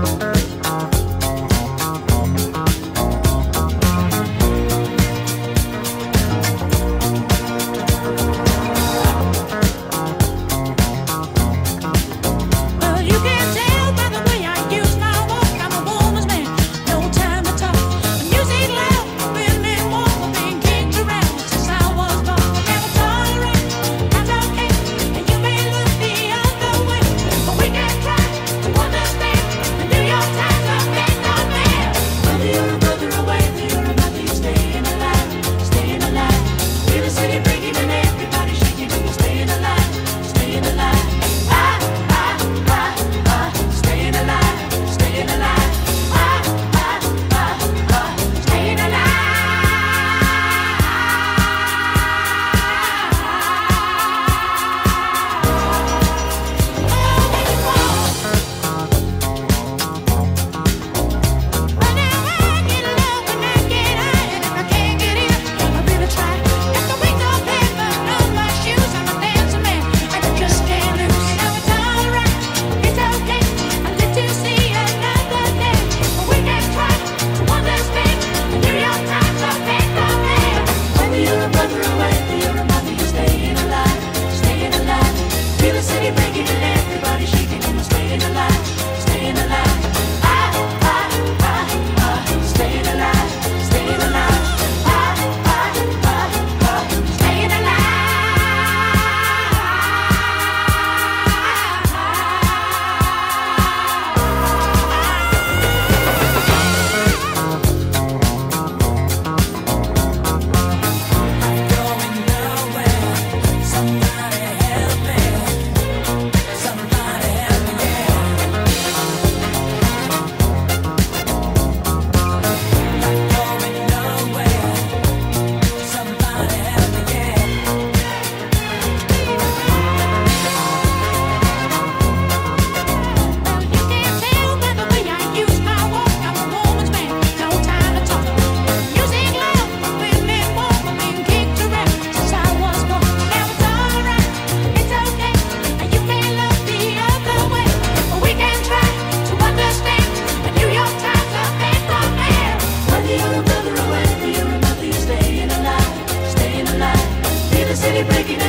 Bye. Everybody breaking out.